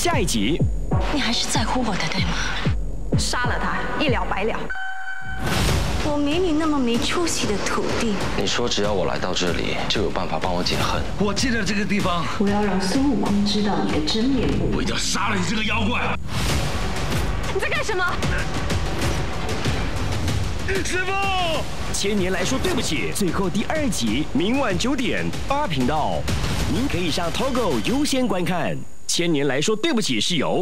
下一集。你还是在乎我的，对吗？杀了他，一了百了。我没你那么没出息的土地。你说只要我来到这里，就有办法帮我解恨。我记得这个地方。我要让孙悟空知道你的真面目。我一定要杀了你这个妖怪！你在干什么？师傅，千年来说对不起，最后第二集，明晚九点八频道，您可以上 Togo 优先观看。千年来说对不起是有。